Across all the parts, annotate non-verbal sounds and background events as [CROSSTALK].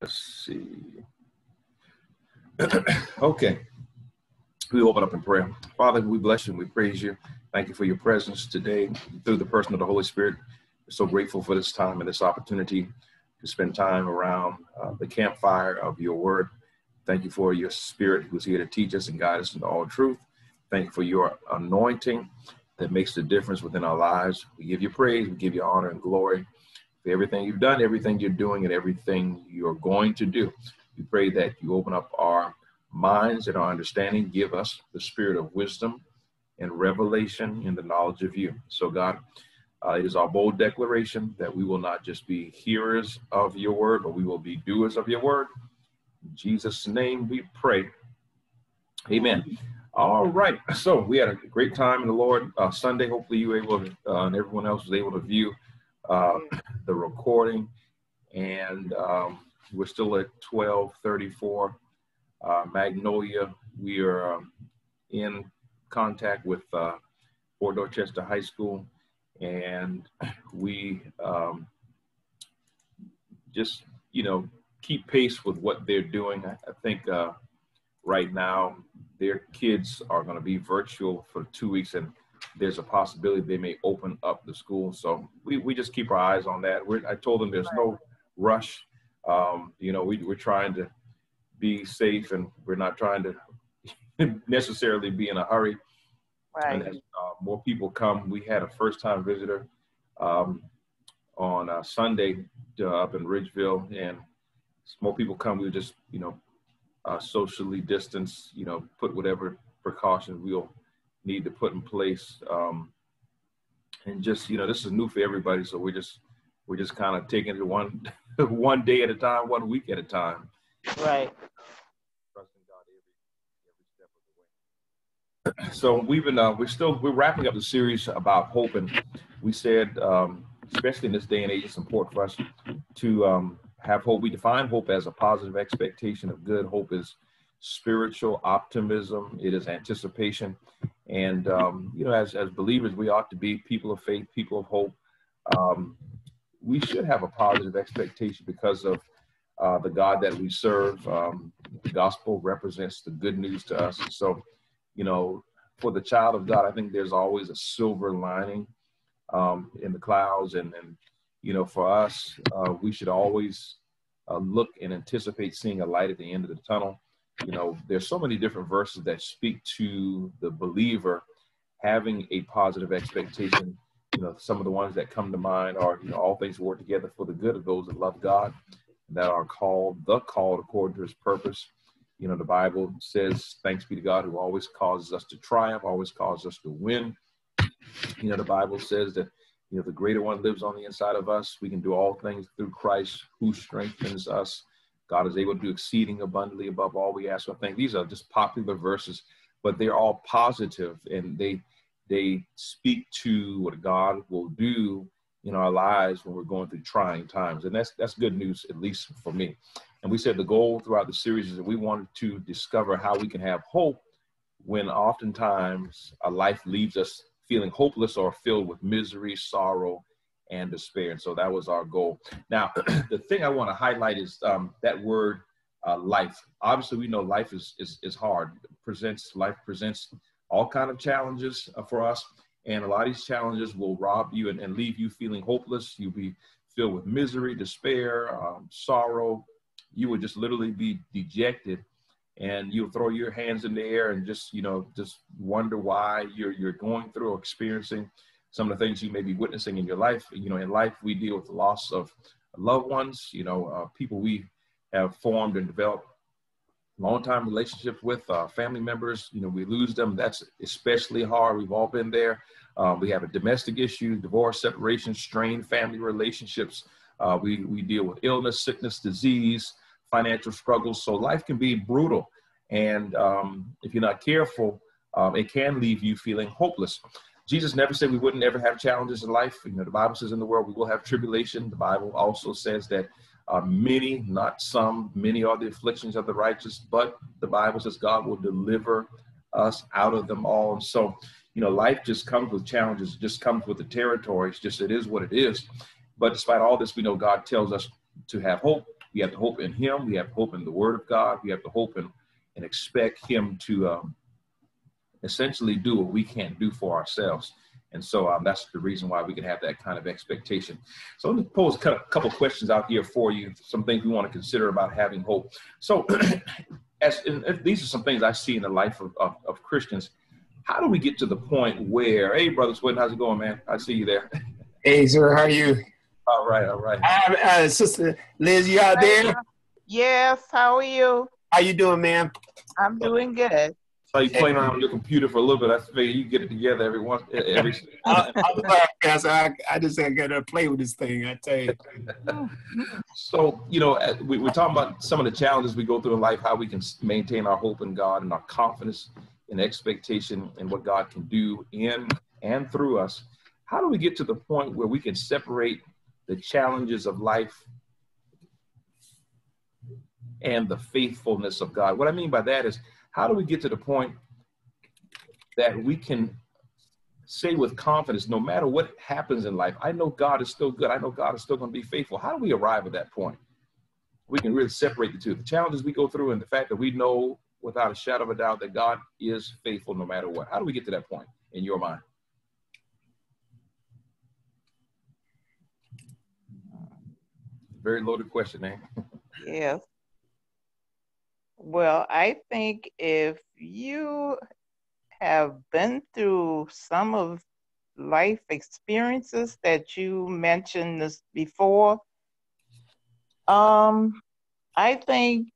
Let's see. [CLEARS THROAT] okay. We open up in prayer. Father, we bless you and we praise you. Thank you for your presence today through the person of the Holy Spirit. We're so grateful for this time and this opportunity to spend time around uh, the campfire of your word. Thank you for your spirit who's here to teach us and guide us into all truth. Thank you for your anointing that makes the difference within our lives. We give you praise, we give you honor and glory for everything you've done, everything you're doing, and everything you're going to do. We pray that you open up our minds and our understanding, give us the spirit of wisdom and revelation in the knowledge of you. So, God, uh, it is our bold declaration that we will not just be hearers of your word, but we will be doers of your word. In Jesus' name we pray. Amen. All right. So we had a great time in the Lord uh, Sunday. Hopefully you able to, uh, and everyone else was able to view uh, the recording. And um, we're still at 1234 uh, Magnolia. We are um, in contact with uh, Fort Dorchester High School, and [CLEARS THROAT] we um, just, you know, keep pace with what they're doing. I, I think uh, right now their kids are going to be virtual for two weeks, and there's a possibility they may open up the school. So we, we just keep our eyes on that. We're, I told them there's no rush. Um, you know, we, we're trying to be safe and we're not trying to [LAUGHS] necessarily be in a hurry. Right. And as uh, more people come, we had a first time visitor um, on uh, Sunday uh, up in Ridgeville and more people come, we just, you know, uh, socially distance, you know, put whatever precautions we'll need to put in place. Um, and just, you know, this is new for everybody. So we're just, we're just kind of taking it one, [LAUGHS] one day at a time, one week at a time. Right. Trusting God every, every step of the way. So we've been, uh, we're still, we're wrapping up the series about hope. And we said, um, especially in this day and age, it's important for us to um, have hope. We define hope as a positive expectation of good. Hope is spiritual optimism. It is anticipation. And, um, you know, as, as believers, we ought to be people of faith, people of hope. Um, we should have a positive expectation because of uh, the God that we serve. Um, the gospel represents the good news to us. So, you know, for the child of God, I think there's always a silver lining um, in the clouds. And, and, you know, for us, uh, we should always uh, look and anticipate seeing a light at the end of the tunnel you know, there's so many different verses that speak to the believer having a positive expectation. You know, some of the ones that come to mind are, you know, all things work together for the good of those that love God, that are called the called according to his purpose. You know, the Bible says, thanks be to God who always causes us to triumph, always causes us to win. You know, the Bible says that, you know, the greater one lives on the inside of us. We can do all things through Christ who strengthens us. God is able to do exceeding abundantly above all we ask or think. These are just popular verses, but they're all positive and they they speak to what God will do in our lives when we're going through trying times. And that's that's good news, at least for me. And we said the goal throughout the series is that we wanted to discover how we can have hope when oftentimes a life leaves us feeling hopeless or filled with misery, sorrow, and despair. And so that was our goal. Now, [CLEARS THROAT] the thing I want to highlight is um, that word uh, life. Obviously, we know life is, is, is hard. It presents life presents all kind of challenges uh, for us, and a lot of these challenges will rob you and, and leave you feeling hopeless. You'll be filled with misery, despair, um, sorrow. You would just literally be dejected, and you'll throw your hands in the air and just you know just wonder why you're you're going through or experiencing some of the things you may be witnessing in your life. You know, in life, we deal with the loss of loved ones, you know, uh, people we have formed and developed long-time relationships with, uh, family members, you know, we lose them. That's especially hard. We've all been there. Um, we have a domestic issue, divorce, separation, strained family relationships. Uh, we, we deal with illness, sickness, disease, financial struggles. So life can be brutal. And um, if you're not careful, um, it can leave you feeling hopeless. Jesus never said we wouldn't ever have challenges in life. You know, the Bible says in the world we will have tribulation. The Bible also says that uh, many, not some, many are the afflictions of the righteous, but the Bible says God will deliver us out of them all. And so, you know, life just comes with challenges, just comes with the territory. It's just, it is what it is. But despite all this, we know God tells us to have hope. We have to hope in Him. We have hope in the Word of God. We have to hope in, and expect Him to um, essentially do what we can't do for ourselves. And so um, that's the reason why we can have that kind of expectation. So let me pose a couple questions out here for you, some things we want to consider about having hope. So [CLEARS THROAT] as these are some things I see in the life of, of, of, Christians. How do we get to the point where, hey, brother Swin, how's it going, man? I see you there. [LAUGHS] Hey, sir, how are you? All right, all right. Uh, uh, Sister Liz, you out there? Yes, how are you? How you doing, ma'am? I'm doing good. So you playing on your computer for a little bit. I figure you get it together every once every. [LAUGHS] I, [LAUGHS] I, I just I gotta play with this thing. I tell you. [LAUGHS] so you know, we, we're talking about some of the challenges we go through in life, how we can maintain our hope in God and our confidence and expectation in what God can do in and through us. How do we get to the point where we can separate the challenges of life and the faithfulness of God? What I mean by that is how do we get to the point that we can say with confidence, no matter what happens in life, I know God is still good. I know God is still going to be faithful. How do we arrive at that point? We can really separate the two. The challenges we go through and the fact that we know without a shadow of a doubt that God is faithful no matter what. How do we get to that point in your mind? Very loaded question, eh? [LAUGHS] yes. Well, I think if you have been through some of life experiences that you mentioned this before, um, I think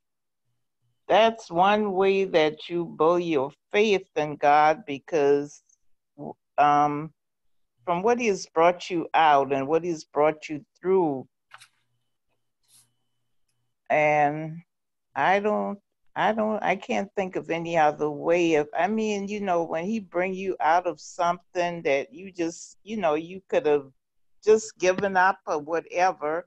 that's one way that you build your faith in God because um, from what He has brought you out and what He's brought you through, and I don't I don't I can't think of any other way of I mean, you know, when he bring you out of something that you just, you know, you could have just given up or whatever,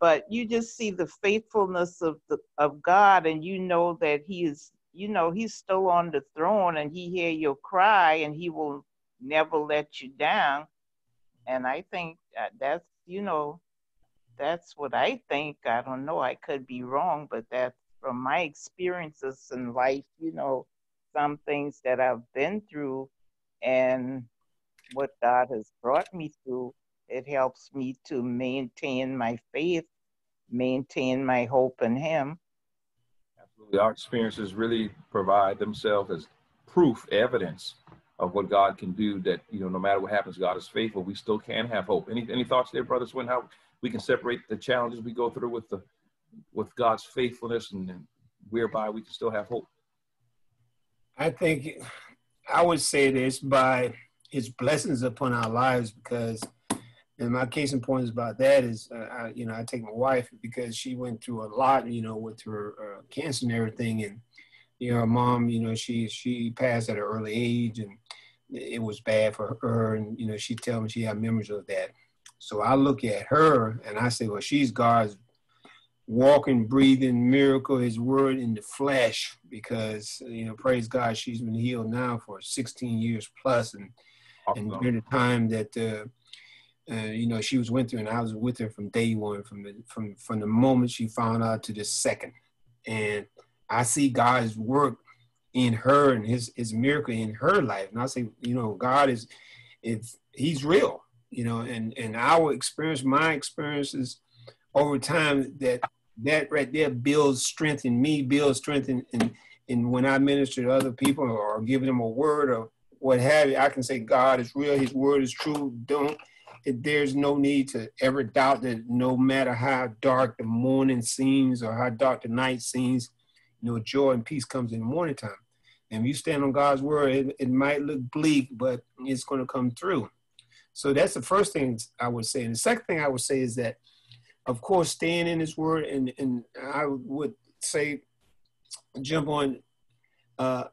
but you just see the faithfulness of the of God and you know that he is you know he's still on the throne and he hear your cry and he will never let you down. And i think that's you know that's what i think. I don't know. I could be wrong but that's from my experiences in life, you know, some things that I've been through and what God has brought me through, it helps me to maintain my faith, maintain my hope in Him. Absolutely. Our experiences really provide themselves as proof, evidence of what God can do that, you know, no matter what happens, God is faithful. We still can have hope. Any any thoughts there, brothers, when how we can separate the challenges we go through with the with God's faithfulness and, and whereby we can still have hope? I think I would say this by his blessings upon our lives because and my case in point is about that is uh, I, you know I take my wife because she went through a lot you know with her uh, cancer and everything. And you know her mom you know she she passed at an early age and it was bad for her. And you know she tell me she had memories of that. So I look at her and I say well she's God's walking, breathing miracle, his word in the flesh, because, you know, praise God, she's been healed now for 16 years plus, and, awesome. and during the time that, uh, uh, you know, she was with her, and I was with her from day one, from the from from the moment she found out to the second, and I see God's work in her and His His miracle in her life, and I say, you know, God is, if He's real, you know, and and our experience, my experiences over time that that right there builds strength in me, builds strength in, in, in when I minister to other people or giving them a word or what have you. I can say God is real, His word is true. Don't there's no need to ever doubt that no matter how dark the morning seems or how dark the night seems, you know, joy and peace comes in the morning time. And if you stand on God's word, it, it might look bleak, but it's going to come through. So that's the first thing I would say. And the second thing I would say is that of course, staying in His Word, and and I would say, jump on uh,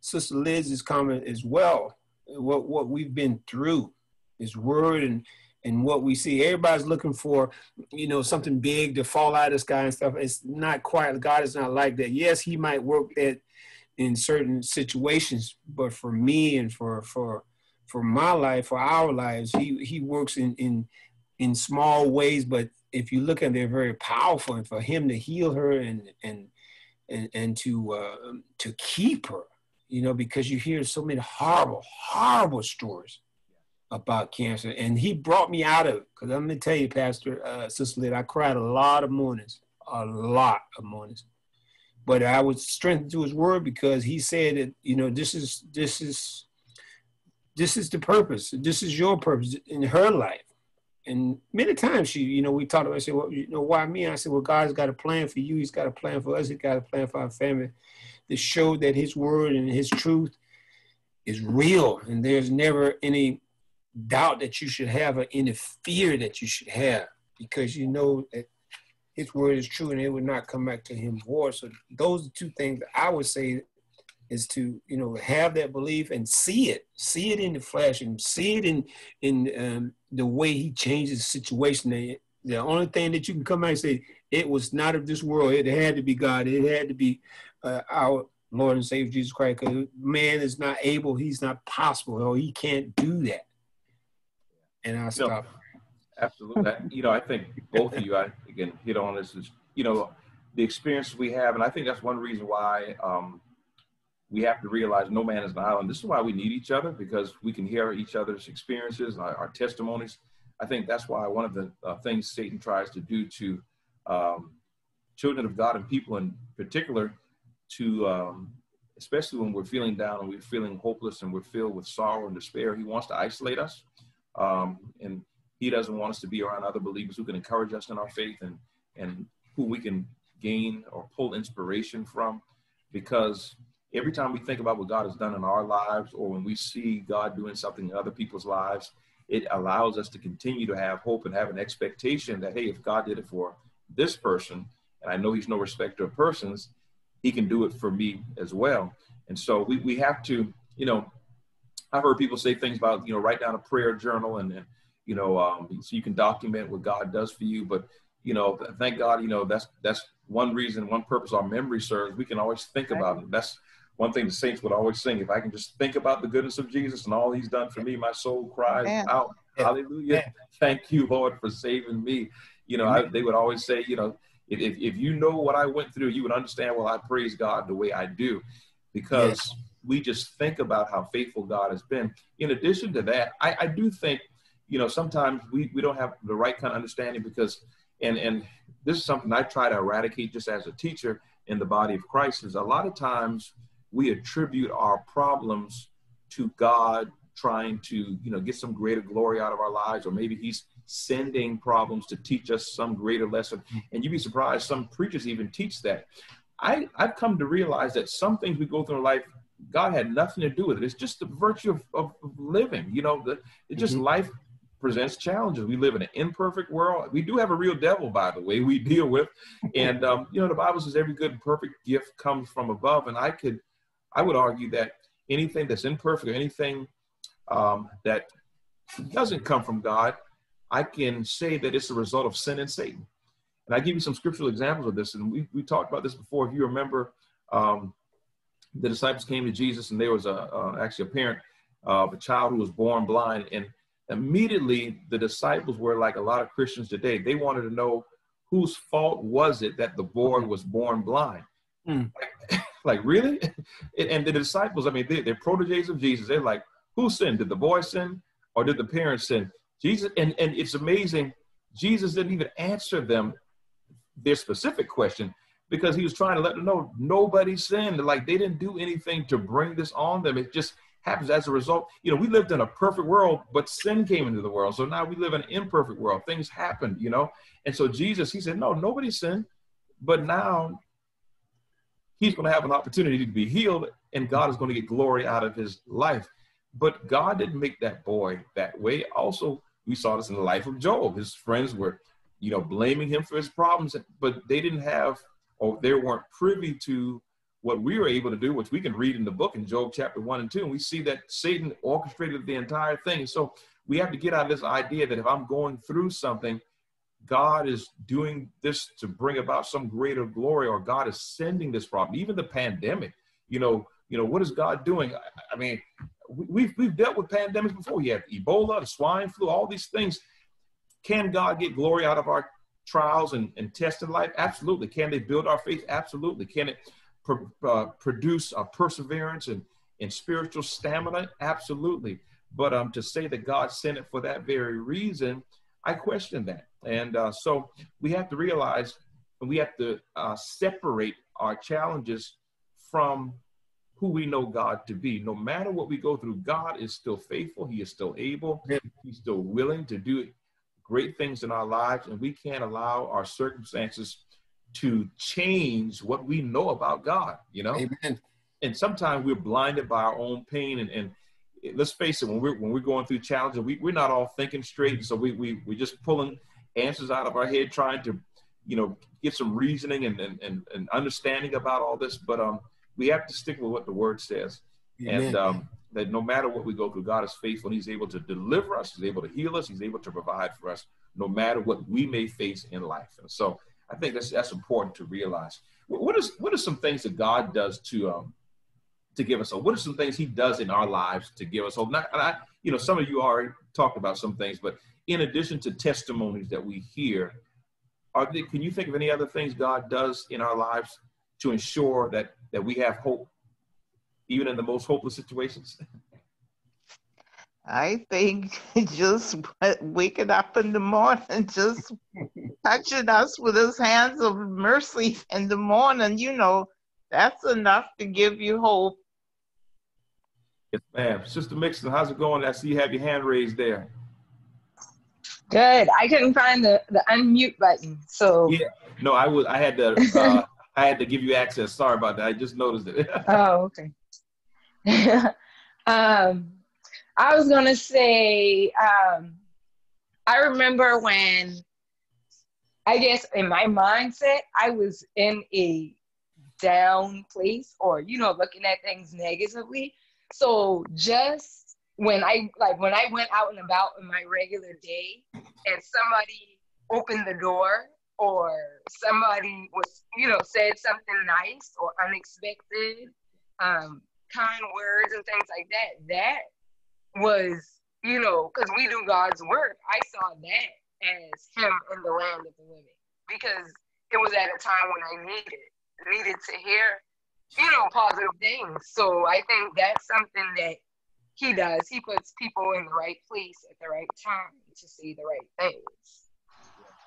Sister Liz's comment as well. What what we've been through, His Word, and and what we see. Everybody's looking for, you know, something big to fall out of the sky and stuff. It's not quite. God is not like that. Yes, He might work that in certain situations, but for me and for for for my life, for our lives, He He works in in in small ways, but if you look at, they're very powerful, and for him to heal her and and and and to uh, to keep her, you know, because you hear so many horrible, horrible stories about cancer, and he brought me out of it. Because I'm gonna tell you, Pastor uh, Sister I cried a lot of mornings, a lot of mornings, but I was strengthened to His Word because He said that you know this is this is this is the purpose. This is your purpose in her life. And many times she, you know, we talked about, I said, well, you know, why me? I said, well, God's got a plan for you. He's got a plan for us. He's got a plan for our family to show that his word and his truth is real. And there's never any doubt that you should have or any fear that you should have because you know that his word is true and it would not come back to him void. So those are two things I would say is to you know have that belief and see it see it in the flesh and see it in in um, the way he changes the situation. The, the only thing that you can come out and say it was not of this world. It had to be god. It had to be uh, our lord and savior jesus christ because man is not able. He's not possible. Or he can't do that. And i'll stop. no, absolutely you know i think both of you i again hit on this is you know the experience we have and i think that's one reason why um, we have to realize no man is an island. This is why we need each other because we can hear each other's experiences, our, our testimonies. I think that's why one of the uh, things Satan tries to do to um, children of God and people in particular, to um, especially when we're feeling down and we're feeling hopeless and we're filled with sorrow and despair, he wants to isolate us, um, and he doesn't want us to be around other believers who can encourage us in our faith and and who we can gain or pull inspiration from, because every time we think about what God has done in our lives or when we see God doing something in other people's lives, it allows us to continue to have hope and have an expectation that, hey, if God did it for this person, and I know he's no respecter of persons, he can do it for me as well. And so we, we have to, you know, I've heard people say things about, you know, write down a prayer journal and, and you know, um, so you can document what God does for you. But, you know, thank God, you know, that's, that's one reason, one purpose our memory serves. We can always think about it. That's, one thing the saints would always sing if i can just think about the goodness of jesus and all he's done for me my soul cries out hallelujah. Thank you lord for saving me. You know I, they would always say you know if, if, if, you know what i went through you would understand well i praise god the way i do. Because yes. we just think about how faithful god has been. In addition to that I, I do think you know sometimes we, we don't have the right kind of understanding because and and this is something i try to eradicate just as a teacher in the body of christ is a lot of times we attribute our problems to God trying to, you know, get some greater glory out of our lives, or maybe He's sending problems to teach us some greater lesson. And you'd be surprised, some preachers even teach that. I, I've come to realize that some things we go through in life, God had nothing to do with it. It's just the virtue of, of, living. You know, the, it just mm-hmm. life presents challenges. We live in an imperfect world. We do have a real devil, by the way, we [LAUGHS] deal with. And, um, you know, the Bible says every good and perfect gift comes from above. And I could I would argue that anything that's imperfect or anything um, that doesn't come from God, I can say that it's a result of sin and Satan. And I give you some scriptural examples of this. And we, we talked about this before. If you remember, um, the disciples came to Jesus and there was a, uh, actually a parent of a child who was born blind. And immediately the disciples were like a lot of Christians today. They wanted to know whose fault was it that the boy was born blind. Mm. Like, [LAUGHS] really? [LAUGHS] and the disciples, I mean, they, are proteges of Jesus. They're like, who sinned? Did the boy sin or did the parents sin? Jesus, and, and it's amazing, Jesus didn't even answer them their specific question because he was trying to let them know nobody sinned. Like they didn't do anything to bring this on them. It just happens as a result. You know, we lived in a perfect world, but sin came into the world. So now we live in an imperfect world. Things happened, you know. And so Jesus, he said, No, nobody sinned. But now he's going to have an opportunity to be healed and God is going to get glory out of his life. But God didn't make that boy that way. Also, we saw this in the life of Job. His friends were, you know, blaming him for his problems, but they didn't have or they weren't privy to what we were able to do, which we can read in the book in Job chapter one and two. And we see that Satan orchestrated the entire thing. So we have to get out of this idea that if I'm going through something, God is doing this to bring about some greater glory, or God is sending this problem. Even the pandemic, you know, you know, what is God doing? I, I mean, we've we've dealt with pandemics before. You have Ebola, the swine flu, all these things. Can God get glory out of our trials and, and in life? Absolutely. Can they build our faith? Absolutely. Can it pr- uh, produce a perseverance and, and spiritual stamina? Absolutely. But um, to say that God sent it for that very reason, I question that. And uh, so we have to realize and we have to uh, separate our challenges from who we know God to be. No matter what we go through, God is still faithful. He is still able. He's still willing to do great things in our lives. And we can't allow our circumstances to change what we know about God, you know? Amen. And sometimes we're blinded by our own pain and, and let's face it, when we're when we're going through challenges, we, we're not all thinking straight. So we we we're just pulling answers out of our head, trying to, you know, get some reasoning and and, and, and understanding about all this. But um we have to stick with what the word says. Amen. And um that no matter what we go through, God is faithful. He's able to deliver us. He's able to heal us. He's able to provide for us, no matter what we may face in life. And so, I think that's that's important to realize. What is what are some things that God does to um, to give us hope? What are some things He does in our lives to give us hope? Not, I, you know, some of you already talked about some things, but in addition to testimonies that we hear, are there, can you think of any other things God does in our lives to ensure that that we have hope, even in the most hopeless situations? [LAUGHS] I think [LAUGHS] just waking up in the morning, [LAUGHS] just touching us with his hands of mercy in the morning, you know, that's enough to give you hope. Yes, ma'am. Sister Mixon, how's it going? I see you have your hand raised there. Good. I couldn't find the, the unmute button, so yeah. No, I was. I had to. Uh, [LAUGHS] I had to give you access. Sorry about that. I just noticed it. [LAUGHS] oh, okay. [LAUGHS] um, I was gonna say. Um, I remember when. I guess in my mindset, I was in a down place, or you know, looking at things negatively. So just when I like when I went out and about in my regular day and somebody opened the door or somebody was, you know, said something nice or unexpected, um, kind words and things like that, that was, you know, because we do God's work. I saw that as him in the land of the living because it was at a time when I needed needed to hear you know, positive things. So I think that's something that he does. He puts people in the right place at the right time to see the right things.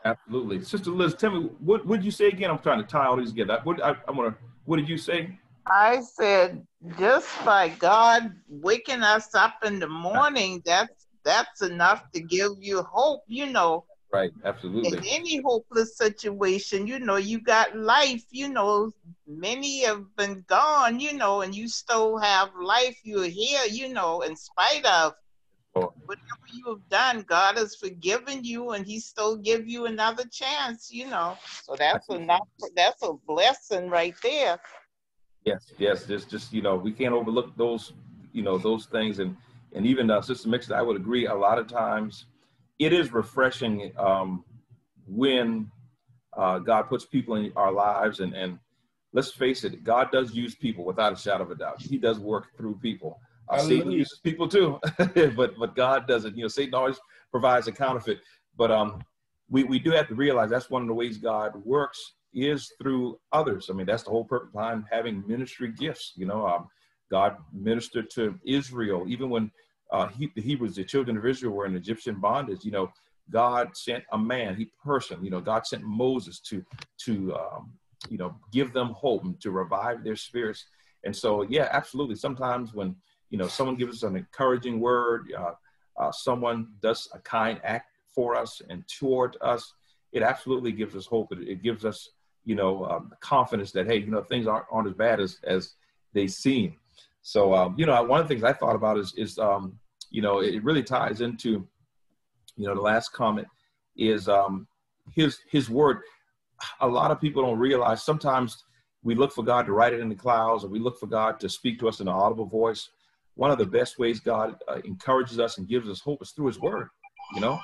Absolutely, Sister Liz. Tell me what would you say again? I'm trying to tie all these together. What I, I want to. What did you say? I said just by God waking us up in the morning, that's that's enough to give you hope. You know, Right, absolutely. In any hopeless situation, you know, you got life, you know, many have been gone, you know, and you still have life. You're here, you know, in spite of oh. whatever you have done, God has forgiven you and He still give you another chance, you know. So that's enough that's a blessing right there. Yes, yes. Just just, you know, we can't overlook those, you know, those things and and even uh, Sister Mixon, I would agree a lot of times it is refreshing um, when uh, God puts people in our lives. And, and let's face it, God does use people without a shadow of a doubt. He does work through people. Uh, Satan uses people too, [LAUGHS] but but God doesn't. You know, Satan always provides a counterfeit. But um, we we do have to realize that's one of the ways God works is through others. I mean, that's the whole purpose behind having ministry gifts. You know, um, God ministered to Israel even when uh, he, the Hebrews, the children of Israel were in Egyptian bondage. You know, God sent a man, he person. You know, God sent Moses to to um, you know give them hope and to revive their spirits. And so, yeah, absolutely. Sometimes when you know someone gives us an encouraging word, uh, uh, someone does a kind act for us and toward us, it absolutely gives us hope. It, it gives us you know um, confidence that hey, you know things aren't, aren't as bad as as they seem. So, um, you know, one of the things I thought about is, is um, you know, it really ties into, you know, the last comment is um, his his word. A lot of people don't realize sometimes we look for God to write it in the clouds, or we look for God to speak to us in an audible voice. One of the best ways God uh, encourages us and gives us hope is through His Word. You know,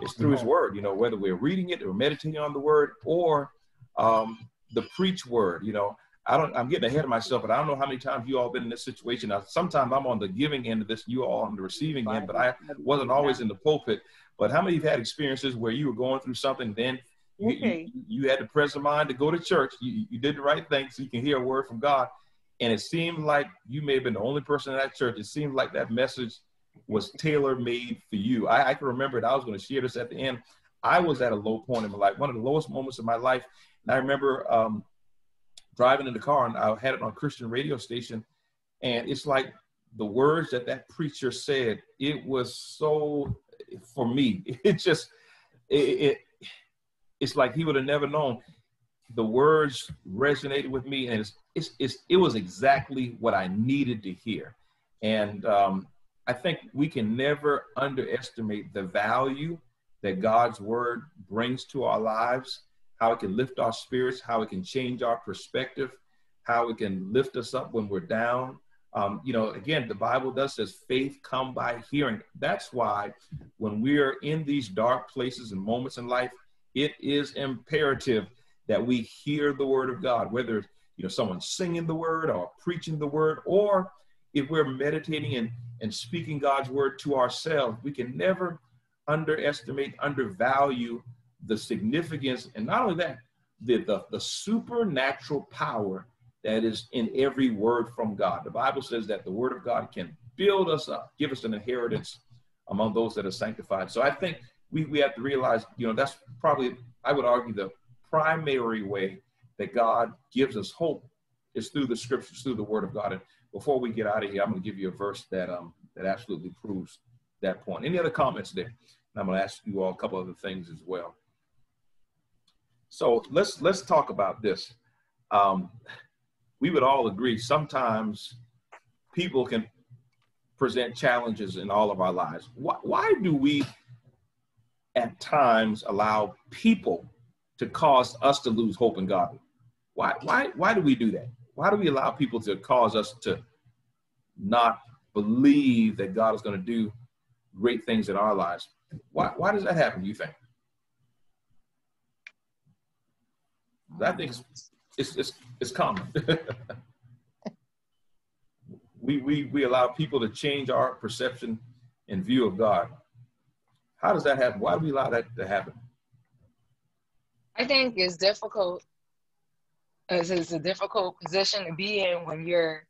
it's through His Word. You know, whether we're reading it or meditating on the Word, or um, the preach Word. You know, I don't, I'm getting ahead of myself, but I don't know how many times you all been in this situation. Now, sometimes I'm on the giving end of this, you all on the receiving end, but I wasn't always in the pulpit. But how many of you have had experiences where you were going through something, then You, Okay. you, you had the present mind to go to church. You, you did the right thing so you can hear a word from God. And it seemed like you may have been the only person in that church. It seemed like that message was tailor made for you. I, I can remember it. I was going to share this at the end. I was at a low point in my life, one of the lowest moments of my life. And I remember um, driving in the car and I had it on Christian radio station. And it's like the words that that preacher said, it was so, for me, [LAUGHS] it just, it, it it's like he would have never known. The words resonated with me, and it's, it's, it's it was exactly what I needed to hear. And um, I think we can never underestimate the value that God's word brings to our lives, how it can lift our spirits, how it can change our perspective, how it can lift us up when we're down. Um, you know, again, the Bible does says faith come by hearing. That's why when we're in these dark places and moments in life, it is imperative that we hear the word of God, whether you know someone singing the word or preaching the word, or if we're meditating and, and speaking God's word to ourselves, we can never underestimate, undervalue the significance, and not only that, the, the, the supernatural power that is in every word from God. The Bible says that the word of God can build us up, give us an inheritance among those that are sanctified. So I think we, we have to realize, you know, that's probably, I would argue, the primary way that God gives us hope is through the scriptures, through the word of God. And before we get out of here, I'm going to give you a verse that um that absolutely proves that point. Any other comments there? And I'm going to ask you all a couple other things as well. So let's let's talk about this. Um, we would all agree sometimes people can present challenges in all of our lives. Why, why do we at times allow people to cause us to lose hope in God? Why, why, why do we do that? Why do we allow people to cause us to not believe that God is going to do great things in our lives? Why, why does that happen, do you think? I think it's, it's, it's, it's common. [LAUGHS] we, we, we allow people to change our perception and view of God. How does that happen? Why do we allow that to happen? I think it's difficult. It's, it's a difficult position to be in when you're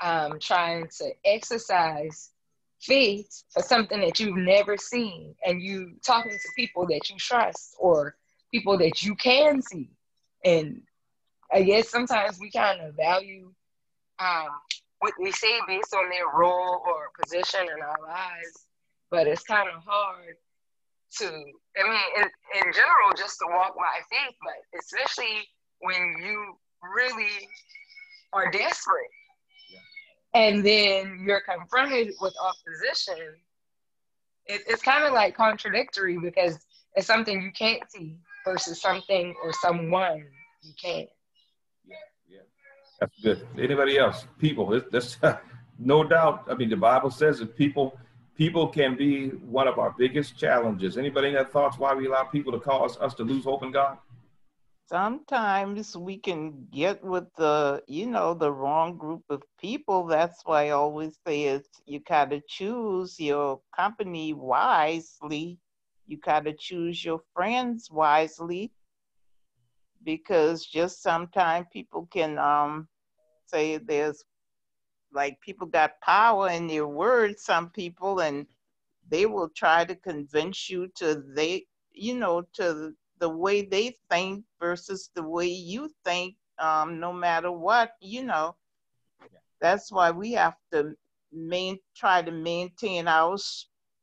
um, trying to exercise faith for something that you've never seen, and you talking to people that you trust or people that you can see. And I guess sometimes we kind of value um, what we say based on their role or position in our lives, but it's kind of hard to, I mean, in, in general, just to walk by faith, but especially when you really are desperate. And then you're confronted with opposition. It, it's kind of like contradictory because it's something you can't see versus something or someone you can. Yeah, yeah. That's good. Anybody else? People, that's [LAUGHS] no doubt. I mean, the Bible says that people people can be one of our biggest challenges. Anybody have thoughts why we allow people to cause us to lose hope in God? Sometimes we can get with the, you know, the wrong group of people. That's why I always say is you gotta choose your company wisely. You gotta choose your friends wisely because just sometimes people can um say there's like people got power in their words some people and they will try to convince you to they you know to the way they think versus the way you think um no matter what you know. That's why we have to main try to maintain our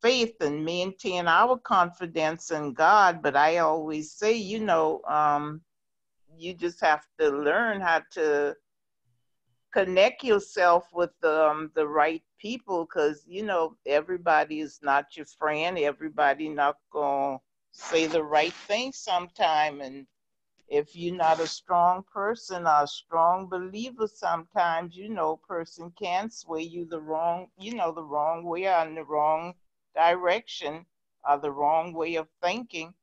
faith and maintain our confidence in god. But i always say you know um you just have to learn how to connect yourself with um, the right people because you know everybody is not your friend. Everybody not gonna say the right thing sometime. And if you're not a strong person or a strong believer sometimes you know person can sway you the wrong you know the wrong way on the wrong direction or the wrong way of thinking.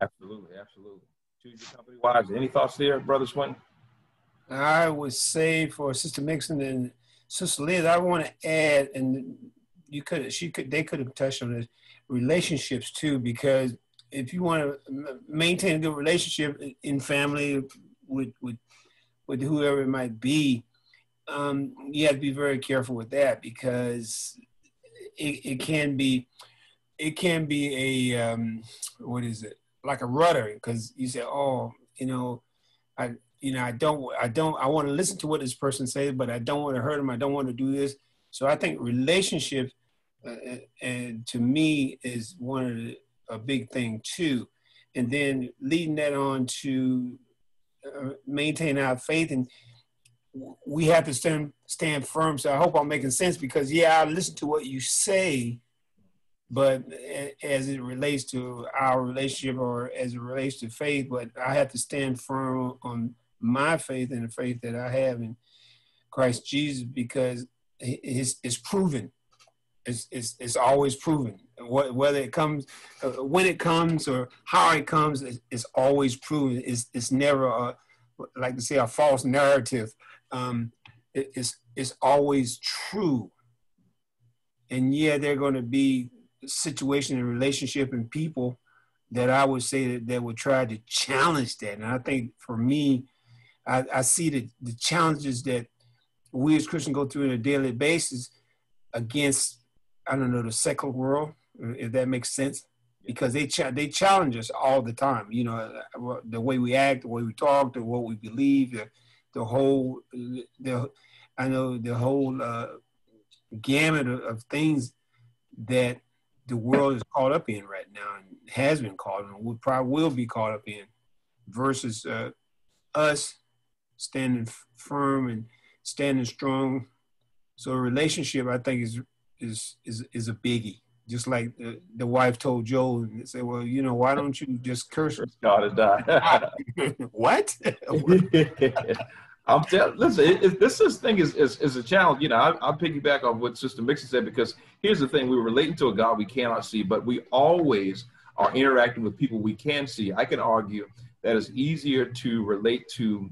Absolutely absolutely. Choose your company wisely. Any thoughts there brother swinton? I would say for Sister Mixon and Sister Liz, I want to add, and you could, she could, they could have touched on this, relationships too, because if you want to maintain a good relationship in family with with with whoever it might be, um, you have to be very careful with that because it, it can be it can be a um, what is it? Like a rudder because you say oh you know I you know I don't I don't I want to listen to what this person says but I don't want to hurt him I don't want to do this. So I think relationships uh, and to me is one of the, a big thing too. And then leading that on to uh, maintain our faith and we have to stand stand firm. So I hope I'm making sense because yeah, I listen to what you say, but as it relates to our relationship or as it relates to faith, but I have to stand firm on my faith and the faith that I have in Christ Jesus because it's, it's proven. It's, it's, it's always proven. Whether it comes, uh, when it comes, or how it comes, it's, always proven. It's, it's never, a, like to say, a false narrative um, it, it's, it's always true. And yeah, there are going to be situations and relationship and people that I would say that, that would try to challenge that. And I think for me, I, I see the, the challenges that we as Christians go through on a daily basis against, I don't know, the secular world, if that makes sense, because they ch- they challenge us all the time. You know, the way we act, the way we talk, the what we believe, the, the whole the I know the whole uh, gamut of, of, things that the world is caught up in right now and has been caught in, will probably will be caught up in, versus uh, us standing firm and standing strong. So a relationship, I think, is is is is a biggie. Just like the, the wife told Job and said, "Well, you know, why don't you just curse God to die? [LAUGHS] what? [LAUGHS] I'm telling. Listen, it, it, this is thing is, is, is a challenge. You know, I, I'll piggyback on what Sister Mixon said because here's the thing: we're relating to a God we cannot see, but we always are interacting with people we can see. I can argue that it's easier to relate to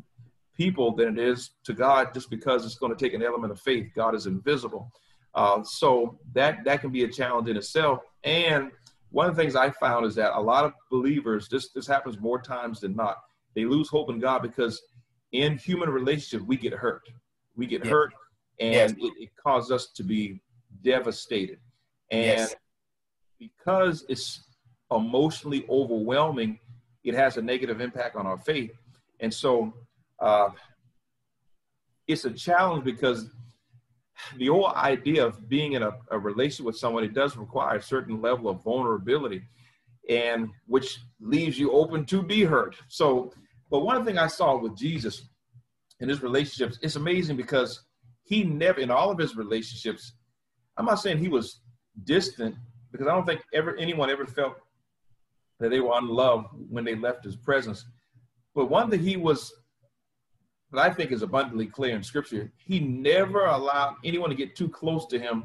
people than it is to God, just because it's going to take an element of faith. God is invisible, uh, so that that can be a challenge in itself. And one of the things I found is that a lot of believers, this this happens more times than not, they lose hope in God because in human relationships, we get hurt. We get hurt, and yes. it, it, causes us to be devastated. And yes. because it's emotionally overwhelming, it has a negative impact on our faith. And so uh, it's a challenge because the whole idea of being in a, a relationship with someone, it does require a certain level of vulnerability and which leaves you open to be hurt. So but one thing I saw with Jesus in his relationships, it's amazing because he never, in all of his relationships, I'm not saying he was distant because I don't think ever anyone ever felt that they were unloved when they left his presence. But one thing he was, that I think is abundantly clear in scripture, he never allowed anyone to get too close to him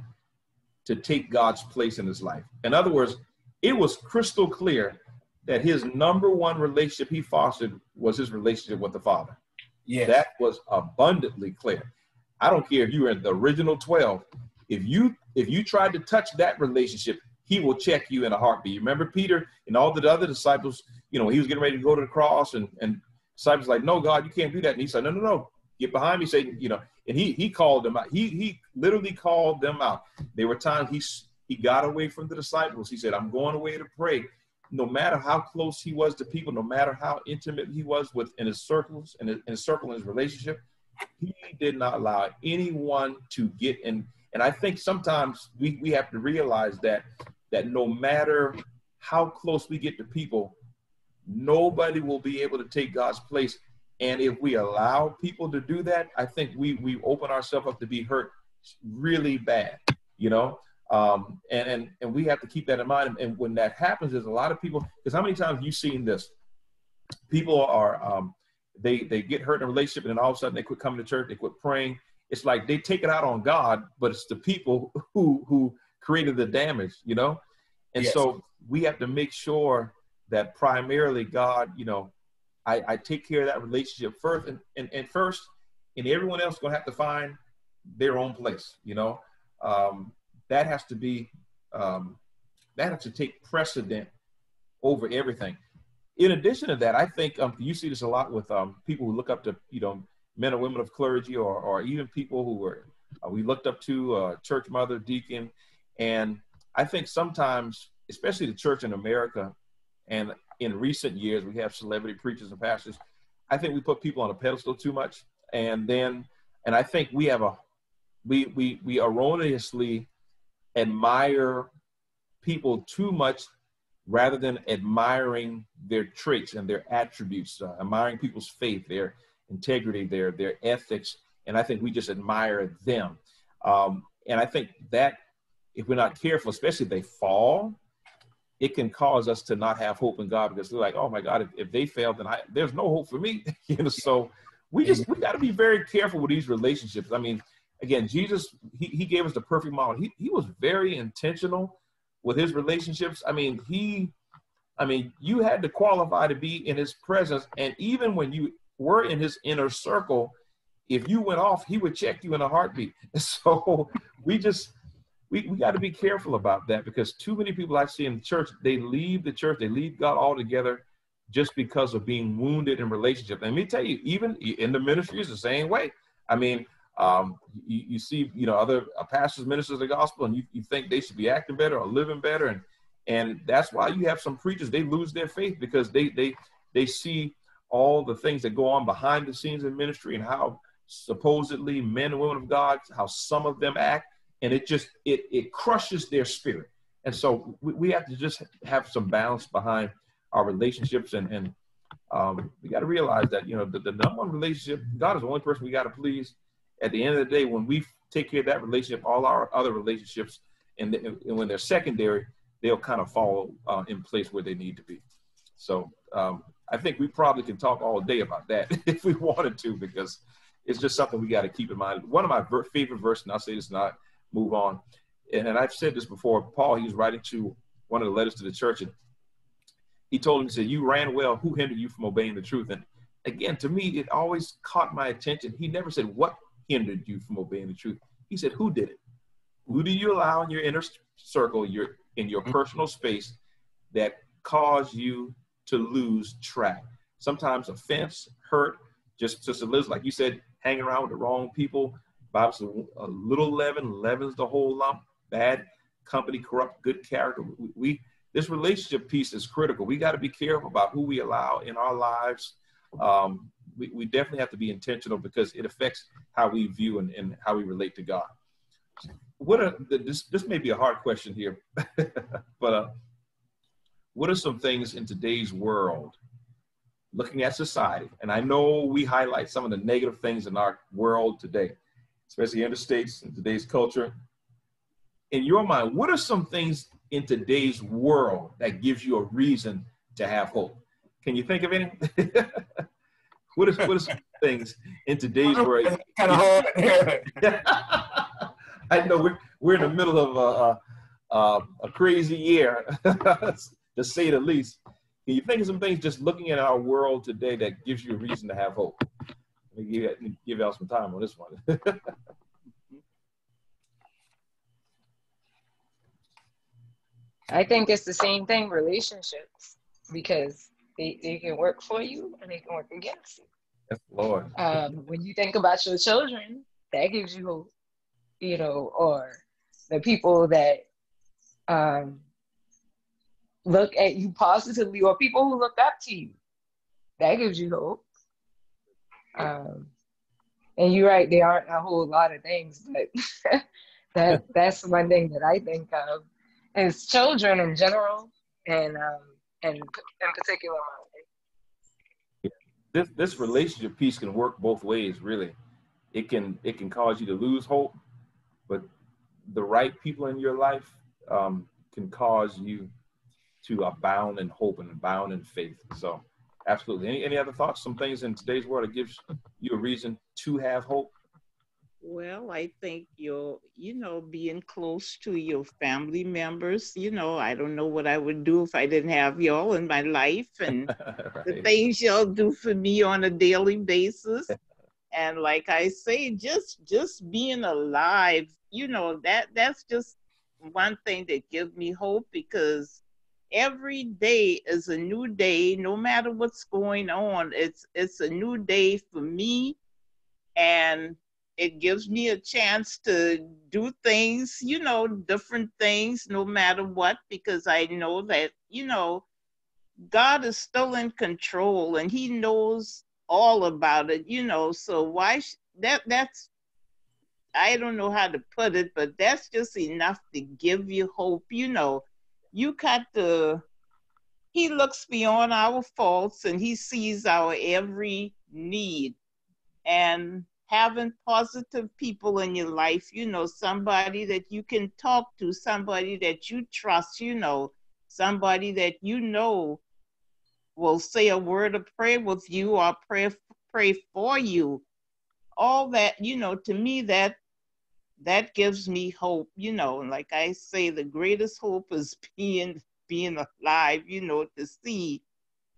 to take God's place in his life. In other words, it was crystal clear that his number one relationship he fostered was his relationship with the Father. Yeah. That was abundantly clear. I don't care if you were in the original 12. If you if you tried to touch that relationship, he will check you in a heartbeat. Remember Peter and all the other disciples, you know, he was getting ready to go to the cross and and disciples like, no, God, you can't do that. And he said, no, no, no, get behind me, Satan. You know, and he he called them out. He he literally called them out. There were times he he got away from the disciples. He said, I'm going away to pray no matter how close he was to people, no matter how intimate he was with in his circles and in his circle in his relationship, he did not allow anyone to get in. And I think sometimes we, we have to realize that that no matter how close we get to people, nobody will be able to take God's place. And if we allow people to do that, I think we we open ourselves up to be hurt really bad, you know. Um, and, and, and we have to keep that in mind. And when that happens, there's a lot of people, because how many times have you seen this? People are, um, they, they get hurt in a relationship and then all of a sudden they quit coming to church, they quit praying. It's like they take it out on God, but it's the people who, who created the damage, you know? And yes. so we have to make sure that primarily God, you know, I, I take care of that relationship first and, and, and first, and everyone else gonna have to find their own place, you know? Um, that has to be um, that has to take precedent over everything. In addition to that, I think um, you see this a lot with um, people who look up to, you know, men or women of clergy or, or even people who were, uh, we looked up to, uh, church mother, deacon. And I think sometimes, especially the church in America, and in recent years, we have celebrity preachers and pastors. I think we put people on a pedestal too much. And then, and I think we have a, we, we, we erroneously admire people too much rather than admiring their traits and their attributes, uh, admiring people's faith, their integrity, their their ethics, and I think we just admire them. Um, and I think that if we're not careful, especially if they fall, it can cause us to not have hope in God because they're like, oh my God, if, if they fail, then I, there's no hope for me. [LAUGHS] you know, so we just we got to be very careful with these relationships. I mean, again, Jesus he, he gave us the perfect model. He he was very intentional with his relationships. I mean, he I mean, you had to qualify to be in his presence. And even when you were in his inner circle, if you went off, he would check you in a heartbeat. [LAUGHS] So we just we, we got to be careful about that because too many people I see in the church, they leave the church, they leave God altogether just because of being wounded in relationship. And let me tell you, even in the ministry is the same way. I mean, um, you, you, see, you know, other uh, pastors, ministers of the gospel, and you, you think they should be acting better or living better, and and that's why you have some preachers they lose their faith because they they they see all the things that go on behind the scenes in ministry and how supposedly men and women of God, how some of them act, and it just it it crushes their spirit. And so we, we have to just have some balance behind our relationships and and um, we got to realize that you know the, the number one relationship, God is the only person we got to please. At the end of the day, when we take care of that relationship, all our other relationships, and, and when they're secondary, they'll kind of fall uh, in place where they need to be. So um, I think we probably can talk all day about that [LAUGHS] if we wanted to, because it's just something we got to keep in mind. One of my ver- favorite verses, and I'll say this not move on. And, and I've said this before. Paul, he was writing to one of the letters to the church, and he told him, he said, "You ran well. Who hindered you from obeying the truth?" And again, to me, it always caught my attention. He never said what hindered you from obeying the truth. He said, "Who did it? Who do you allow in your inner circle, your in your mm-hmm. personal space, that cause you to lose track. Sometimes offense, hurt, just just a little, like you said, hanging around with the wrong people. Bible says a little leaven leavens the whole lump. Bad company corrupt good character. We, we this relationship piece is critical. We got to be careful about who we allow in our lives. Um, we, we definitely have to be intentional because it affects how we view and, and how we relate to God. What are this? This may be a hard question here, [LAUGHS] but uh, what are some things in today's world, looking at society, and I know we highlight some of the negative things in our world today, especially interstates in the States and today's culture. In your mind, what are some things in today's world that gives you a reason to have hope? Can you think of any? [LAUGHS] what is what are some [LAUGHS] things in today's world? [LAUGHS] Kind of hard. I know we're we're in the middle of a, a, a crazy year. to say the least. Can you think of some things just looking at our world today that gives you a reason to have hope? Let me give, give y'all some time on this one. [LAUGHS] I think it's the same thing, relationships, because they, they can work for you and they can work against you. Yes, Lord. Um, when you think about your children, that gives you hope, you know, or the people that um, look at you positively or people who look up to you. That gives you hope. Um, and you're right, there aren't a whole lot of things, but [LAUGHS] that that's one thing that I think of as children in general, and um, and in particular. This this relationship piece can work both ways, really. It can it can cause you to lose hope, but the right people in your life um, can cause you to abound in hope and abound in faith. So, absolutely. Any, any other thoughts? Some things in today's world that gives you a reason to have hope? Well, I think you're, you know, being close to your family members. You know, I don't know what I would do if I didn't have y'all in my life and [LAUGHS] right. the things y'all do for me on a daily basis. [LAUGHS] and like I say, just just being alive, you know, that that's just one thing that gives me hope because every day is a new day no matter what's going on. It's it's a new day for me and it gives me a chance to do things you know different things no matter what because i know that you know god is still in control and he knows all about it you know. So why sh- that that's i don't know how to put it but that's just enough to give you hope you know you got to he looks beyond our faults and he sees our every need. And having positive people in your life you know somebody that you can talk to somebody that you trust you know somebody that you know will say a word of prayer with you or pray pray for you. All that you know to me that that gives me hope, you know, And like I say, the greatest hope is [LAUGHS] being being alive, you know, to see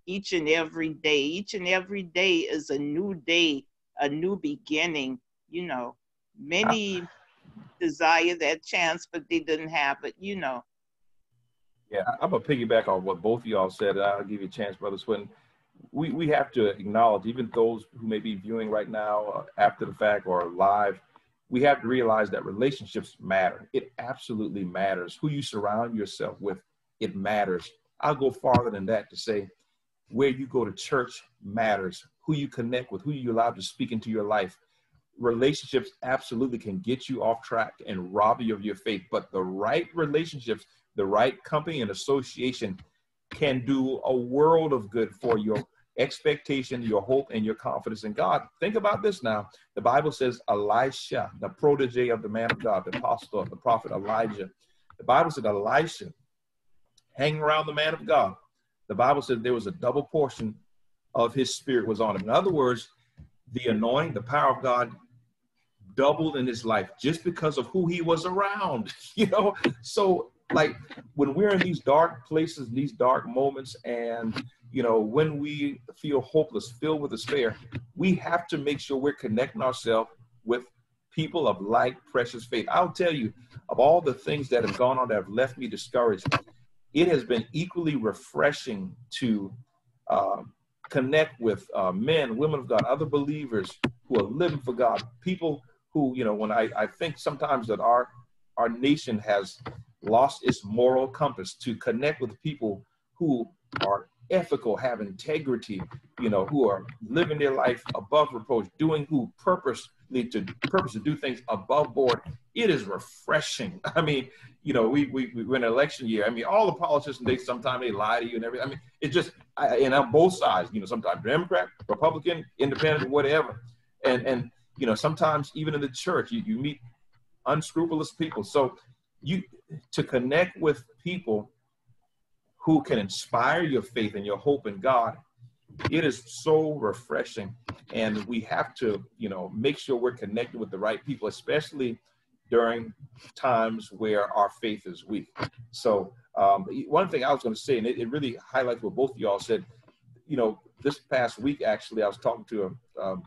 each and every day. Each and every day is a new day, a new beginning, you know. Many desire that chance, but they didn't have it, you know. Yeah, I'm gonna piggyback on what both of y'all said. I'll give you a chance, Brother Swinton. We we have to acknowledge, even those who may be viewing right now uh, after the fact or live, we have to realize that relationships matter. It absolutely matters. Who you surround yourself with, it matters. I'll go farther than that to say where you go to church matters. Who you connect with, who you allow to speak into your life. Relationships absolutely can get you off track and rob you of your faith, but the right relationships, the right company and association can do a world of good for your expectation, your hope, and your confidence in God. Think about this now. The Bible says Elisha, the protege of the man of God, the apostle, the prophet Elijah. The Bible said Elisha hanging around the man of God. The Bible said there was a double portion of his spirit was on him. In other words, the anointing, the power of God doubled in his life just because of who he was around, [LAUGHS] you know? So like when we're in these dark places, these dark moments, and you know, when we feel hopeless, filled with despair, we have to make sure we're connecting ourselves with people of like precious faith. I'll tell you, of all the things that have gone on that have left me discouraged, it has been equally refreshing to uh, connect with uh, men, women of God, other believers who are living for God, people who, you know, when I, I think sometimes that our our nation has lost its moral compass to connect with people who are ethical, have integrity, you know, who are living their life above reproach, doing who purposely to purpose to do things above board. It is refreshing. [LAUGHS] I mean, you know, we we we're in an election year. I mean, all the politicians they sometimes they lie to you and everything. I mean, it just I, and on both sides, you know, sometimes Democrat, Republican, Independent, whatever, and and you know, sometimes even in the church, you, you meet unscrupulous people. So you to connect with people who can inspire your faith and your hope in God, it is so refreshing. And we have to, you know, make sure we're connected with the right people, especially during times where our faith is weak. So um, one thing I was going to say, and it, it, really highlights what both of y'all said, you know, this past week, actually, I was talking to a, um,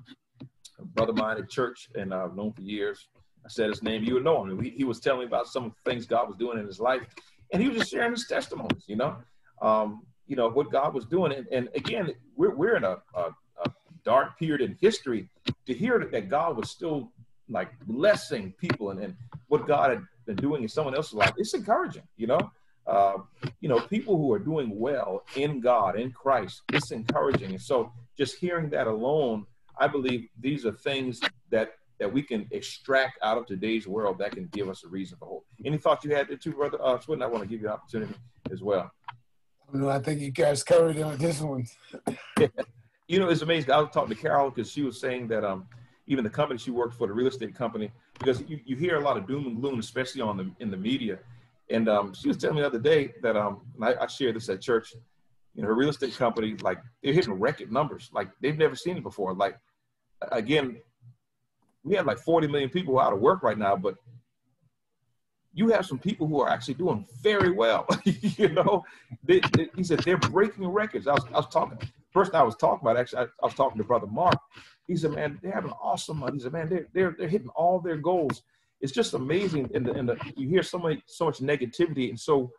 a brother of mine at church and I've known for years. I said his name, you would know him. He, he was telling me about some of the things God was doing in his life and he was just sharing his testimonies, you know, um, you know what God was doing. And, and again, we're we're in a, a, a, dark period in history to hear that God was still like blessing people and, and what God had been doing in someone else's life. It's encouraging, you know. Uh, you know, people who are doing well in God, in Christ, it's encouraging. And so, just hearing that alone, I believe these are things that that we can extract out of today's world that can give us a reason for hope. Any thoughts you had there too, Brother uh, Swinton? I want to give you an opportunity as well. No, I think you guys covered it on this one. [LAUGHS] you know, it's amazing. I was talking to Carol because she was saying that um, even the company she worked for, the real estate company, because you, you hear a lot of doom and gloom, especially on the in the media. And um, she was telling me the other day that um, I, I shared this at church. You know, her real estate company, like they're hitting record numbers, like they've never seen it before. Like again, we have like 40 million people out of work right now, but you have some people who are actually doing very well. [LAUGHS] you know, they, they, he said they're breaking records. I was, I was talking first. I was talking about actually. I, I, was talking to brother Mark. He said, "Man, they're having awesome money." He said, "Man, they're they're they're hitting all their goals." It's just amazing. And the, and the, you hear so much so much negativity, and so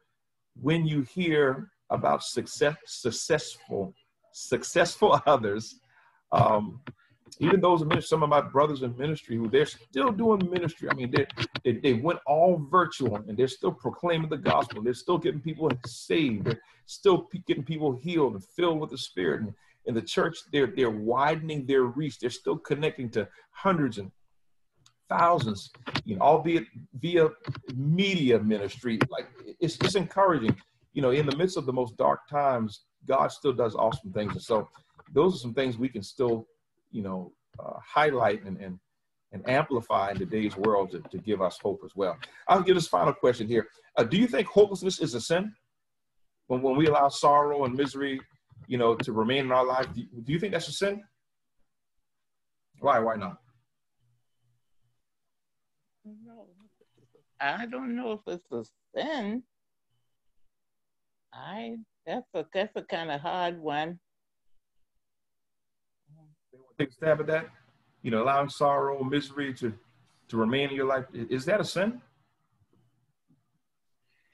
when you hear about success, successful, successful [LAUGHS] others. Um, even those some of my brothers in ministry who they're still doing ministry. I mean, they, they, went all virtual and they're still proclaiming the gospel. They're still getting people saved. They're still getting people healed and filled with the Spirit. And in the church, they're they're widening their reach. They're still connecting to hundreds and thousands, you know, albeit via media ministry. Like it's it's encouraging. You know, in the midst of the most dark times, God still does awesome things. And so those are some things we can still you know, uh, highlight and, and, and amplify in today's world to, to give us hope as well. I'll give this final question here. Uh, do you think hopelessness is a sin? When, when we allow sorrow and misery, you know, to remain in our life, do, do you think that's a sin? Why? Why not? I don't know if it's a sin. I that's a that's a kind of hard one take a stab at that? You know, allowing sorrow, misery to to remain in your life. Is that a sin?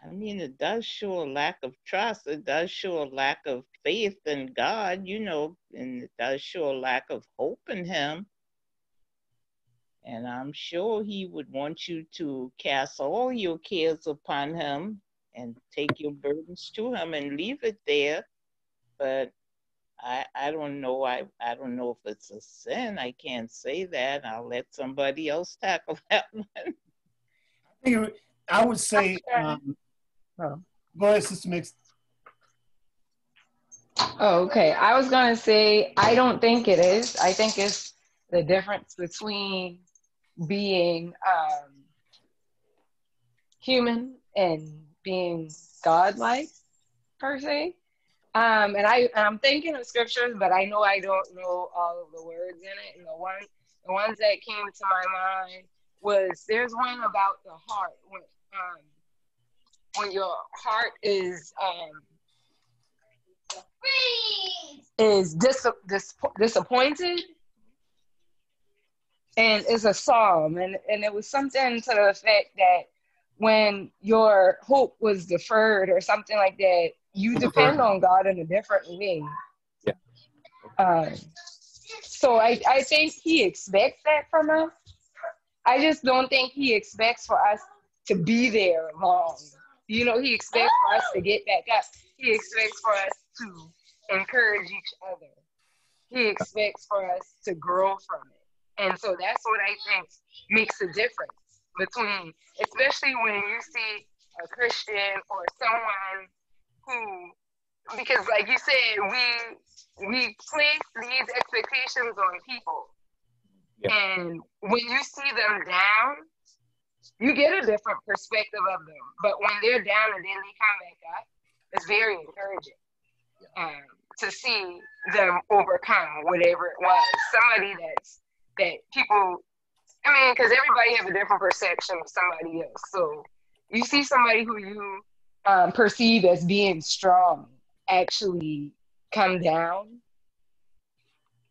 I mean, it does show a lack of trust. It does show a lack of faith in God, you know, and it does show a lack of hope in Him. And I'm sure He would want you to cast all your cares upon Him and take your burdens to Him and leave it there. But I, I don't know. I, I don't know if it's a sin. I can't say that. I'll let somebody else tackle [LAUGHS] that one. I, think I would say, um, oh. go ahead, Sister Mix. Oh, okay. I was going to say, I don't think it is. I think it's the difference between being um, human and being godlike, per se. Um, and I I'm thinking of scriptures, but I know I don't know all of the words in it. And the one the ones that came to my mind was there's one about the heart. When um when your heart is um is dis, dis, disappointed. And it's a psalm. And, and it was something to the effect that when your hope was deferred or something like that you depend on God in a different way. Yeah. Um, so I, I think he expects that from us. I just don't think he expects for us to be there long. You know, he expects for us to get back up. He expects for us to encourage each other. He expects for us to grow from it. And so that's what I think makes a difference between, especially when you see a Christian or someone who because like you said, we we place these expectations on people. Yeah. And when you see them down, you get a different perspective of them. But when they're down and then they come back up, it's very encouraging um, to see them overcome whatever it was. Somebody that's that people, I mean, because everybody has a different perception of somebody else. So you see somebody who you um, perceive as being strong actually come down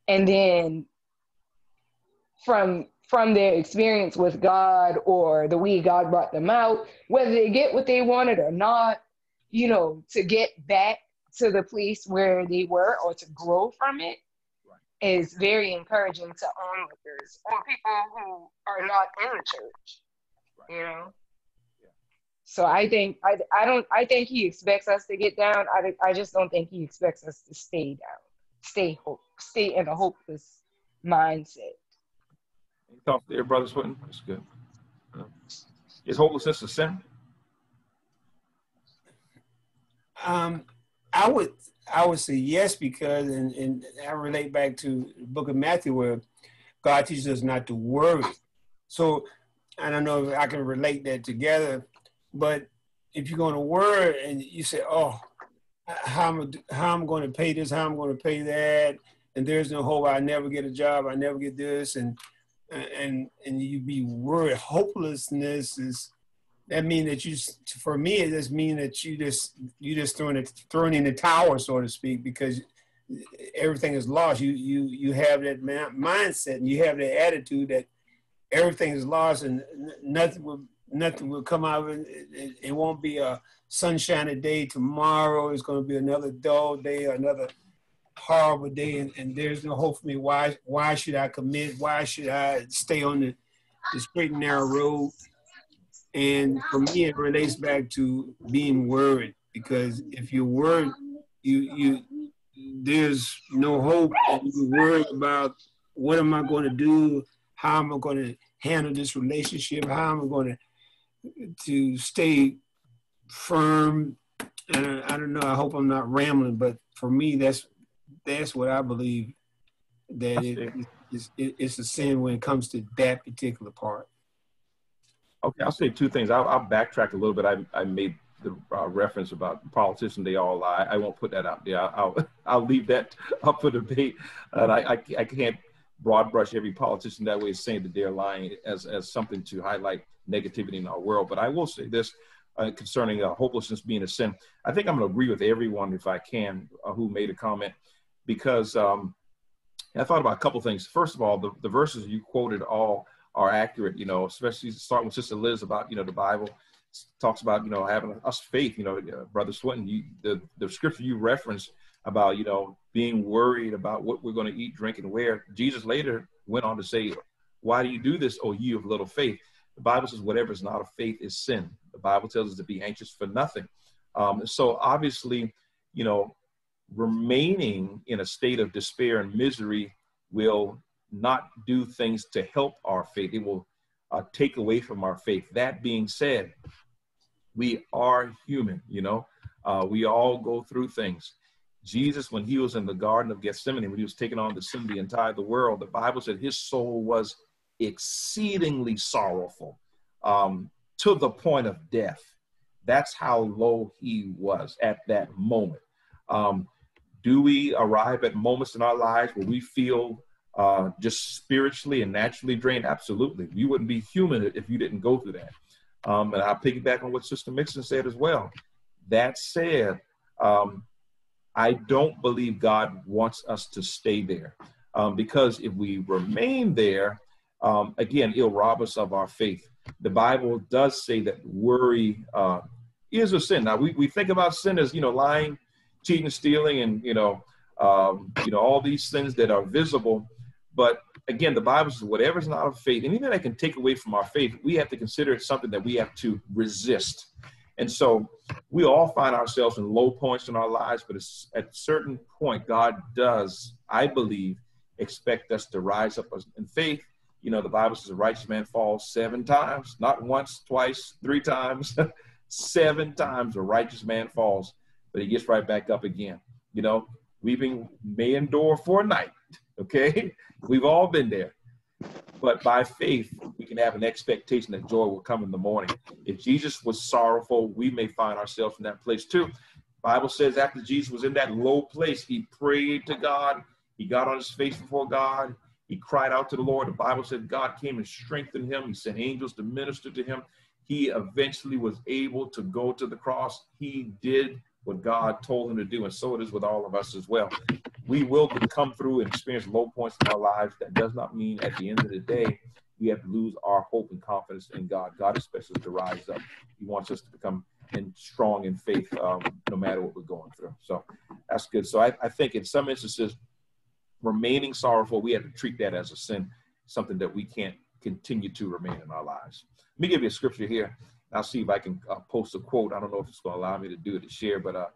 and then from from their experience with God or the way God brought them out, whether they get what they wanted or not, you know, to get back to the place where they were or to grow from it right. is very encouraging to onlookers or people who are not in the church. Right. You know? So I think I, I don't I think he expects us to get down. I, I just don't think he expects us to stay down, stay hope, stay in a hopeless mindset. Any thoughts there, brother Swinton? That's good. Is hopelessness a sin? Um, I would I would say yes because and, and I relate back to the book of Matthew where God teaches us not to worry. So I don't know if I can relate that together but if you're going to worry and you say, "Oh, how am how I'm going to pay this, how I'm going to pay that," and there's no hope, I never get a job, I never get this, and and and you be worried. Hopelessness is that mean that you for me it just mean that you just you just throwing it throwing in the tower so to speak because everything is lost you you you have that mindset and you have that attitude that everything is lost and nothing will nothing will come out of it. It, it won't be a sunshiny day tomorrow. It's going to be another dull day, another horrible day, and, and there's no hope for me. Why? Why should I commit? Why should I stay on the, the straight and narrow road? And for me, it relates back to being worried because if you're worried, you you there's no hope, you're worried about what am I going to do? How am I going to handle this relationship? How am I going to to stay firm? And I, don't know. I hope I'm not rambling, but for me, that's that's what I believe that it, it's, it's a sin when it comes to that particular part. Okay, I'll say two things. I'll, I'll backtrack a little bit. I, I made the uh, reference about politicians, they all lie. I won't put that out there. I'll, I'll leave that up for debate. And I, I, I can't broad brush every politician that way is saying that they're lying as, as something to highlight negativity in our world. But I will say this uh, concerning uh, hopelessness being a sin. I think I'm going to agree with everyone, if I can, uh, who made a comment, because um, I thought about a couple things. First of all, the, the verses you quoted all are accurate, you know, especially starting with Sister Liz about, you know, the Bible talks about, you know, having us faith, you know, uh, Brother Swinton, you, the, the scripture you referenced about, you know, being worried about what we're going to eat, drink, and wear. Jesus later went on to say, why do you do this, O you of little faith? The Bible says whatever is not of faith is sin. The Bible tells us to be anxious for nothing. Um, so obviously, you know, remaining in a state of despair and misery will not do things to help our faith. It will uh, take away from our faith. That being said, we are human, you know, uh, we all go through things. Jesus, when he was in the Garden of Gethsemane, when he was taking on the sin of the entire the world, the Bible said his soul was exceedingly sorrowful um, to the point of death. That's how low he was at that moment. Um, do we arrive at moments in our lives where we feel uh, just spiritually and naturally drained? Absolutely. You wouldn't be human if you didn't go through that. Um, and I'll piggyback on what Sister Mixon said as well. That said, um, I don't believe God wants us to stay there um, because if we remain there, um, again, it'll rob us of our faith. The Bible does say that worry uh, is a sin. Now, we, we think about sin as, you know, lying, cheating, stealing, and, you know, um, you know, all these things that are visible. But again, the Bible says whatever is not of faith, anything that can take away from our faith, we have to consider it something that we have to resist. And so we all find ourselves in low points in our lives, but at a certain point, God does, I believe, expect us to rise up in faith. You know, the Bible says a righteous man falls seven times, not once, twice, three times, [LAUGHS] seven times a righteous man falls, but he gets right back up again. You know, weeping may endure for a night, [LAUGHS] okay? We've all been there. But by faith, we can have an expectation that joy will come in the morning. If Jesus was sorrowful, we may find ourselves in that place too. Bible says after Jesus was in that low place, he prayed to God. He got on his face before God. He cried out to the Lord. The Bible said God came and strengthened him. He sent angels to minister to him. He eventually was able to go to the cross. He did what God told him to do. And so it is with all of us as well. We will come through and experience low points in our lives. That does not mean at the end of the day, we have to lose our hope and confidence in God. God expects us to rise up. He wants us to become strong in faith um, no matter what we're going through. So that's good. So I, I think in some instances, remaining sorrowful, we have to treat that as a sin, something that we can't continue to remain in our lives. Let me give you a scripture here. I'll see if I can uh, post a quote. I don't know if it's going to allow me to do it to share, but uh,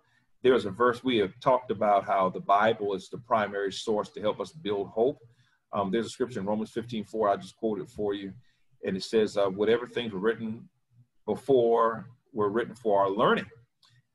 there's a verse we have talked about how the Bible is the primary source to help us build hope. Um, there's a scripture in Romans 15 4. I just quoted for you. And it says, uh, Whatever things were written before were written for our learning,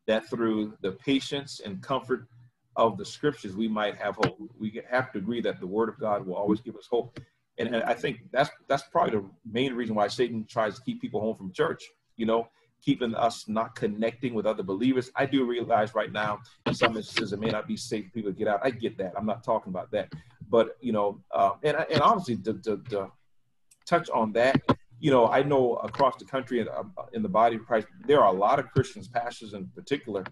that through the patience and comfort of the scriptures we might have hope. We have to agree that the word of God will always give us hope. And, and I think that's that's probably the main reason why Satan tries to keep people home from church you know, keeping us not connecting with other believers. I do realize right now, in some instances, it may not be safe for people to get out. I get that. I'm not talking about that. But, you know, uh, and, and honestly, to, to, to, touch on that, you know, I know across the country in, uh, in the body of Christ, there are a lot of Christians, pastors in particular,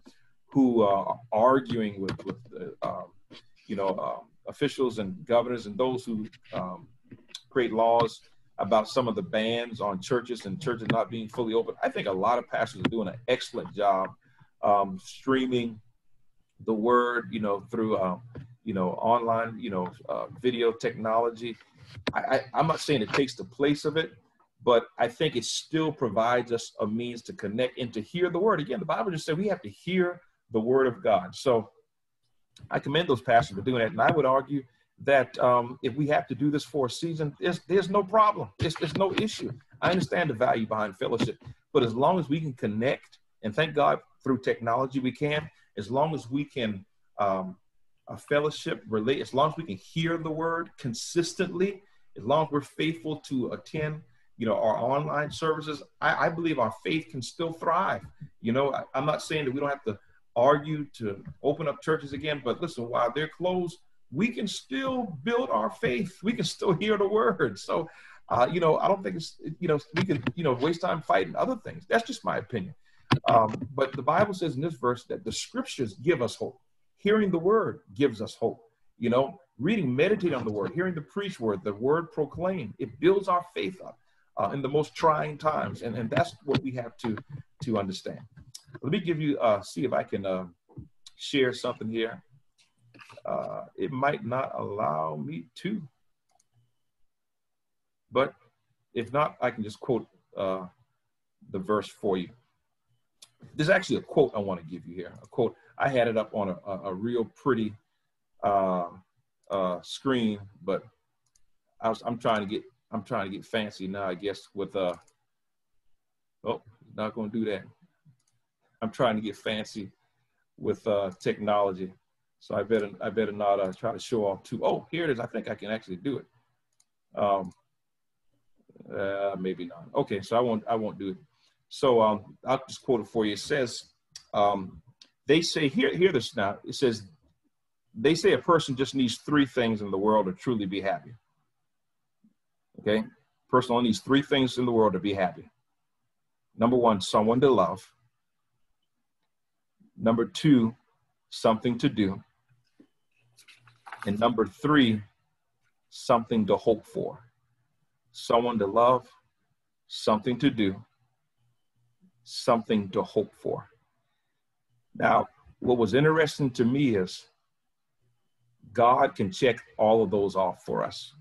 who uh, are arguing with, with uh, you know, um, officials and governors and those who um, create laws about some of the bans on churches and churches not being fully open. I think a lot of pastors are doing an excellent job um, streaming the word, you know, through, uh, you know, online, you know, uh, video technology. I, I, I'm not saying it takes the place of it, but I think it still provides us a means to connect and to hear the word. Again, the Bible just said we have to hear the word of God. So I commend those pastors for doing that. And I would argue that um, if we have to do this for a season, there's, there's no problem. There's, there's no issue. I understand the value behind fellowship, but as long as we can connect, and thank God through technology we can, as long as we can um, a fellowship relate, as long as we can hear the word consistently, as long as we're faithful to attend, you know, our online services, I, I believe our faith can still thrive. You know, I, I'm not saying that we don't have to argue to open up churches again, but listen, while they're closed, we can still build our faith. We can still hear the word. So, uh, you know, I don't think it's, you know, we can, you know, waste time fighting other things. That's just my opinion. Um, but the Bible says in this verse that the scriptures give us hope. Hearing the word gives us hope. You know, reading, meditating on the word, hearing the preach word, the word proclaimed, it builds our faith up uh, in the most trying times. And, and that's what we have to, to understand. Let me give you, uh, see if I can uh, share something here. Uh, it might not allow me to, but if not, I can just quote uh, the verse for you. There's actually a quote I want to give you here. A quote. I had it up on a, a, a real pretty uh, uh, screen, but I was, I'm trying to get I'm trying to get fancy now. I guess with uh oh not going to do that. I'm trying to get fancy with uh, technology. So I better I better not uh, try to show off too. Oh, here it is. I think I can actually do it. Um, uh, maybe not. Okay, so I won't I won't do it. So um, I'll just quote it for you. It says, um, "They say here hear this now." It says, "They say a person just needs three things in the world to truly be happy." Okay, person only needs three things in the world to be happy. Number one, someone to love. Number two, something to do. And number three, something to hope for. Someone to love, something to do, something to hope for. Now, what was interesting to me is God can check all of those off for us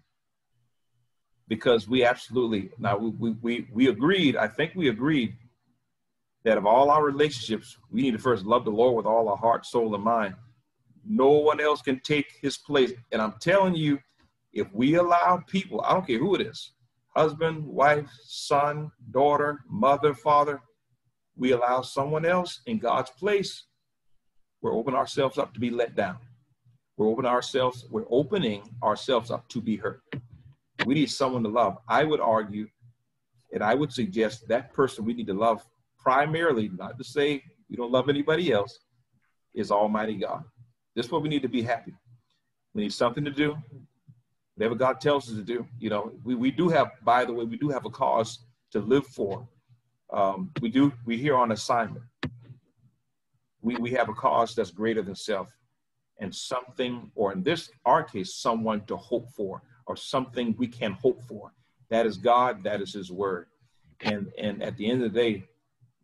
because we absolutely now we, we we agreed i think we agreed that of all our relationships, we need to first love the Lord with all our heart, soul, and mind. No one else can take his place. And I'm telling you, if we allow people, I don't care who it is husband, wife, son, daughter, mother, father we allow someone else in God's place, we're opening ourselves up to be let down. We're opening ourselves, we're opening ourselves up to be hurt. We need someone to love. I would argue, and I would suggest that person we need to love primarily, not to say we don't love anybody else, is Almighty God. This is what we need to be happy. We need something to do. Whatever God tells us to do. You know, we, we do have, by the way, we do have a cause to live for. Um, we do, we here on assignment. We, we have a cause that's greater than self and something, or in this, our case, someone to hope for or something we can hope for. That is God, that is his word. And, and at the end of the day,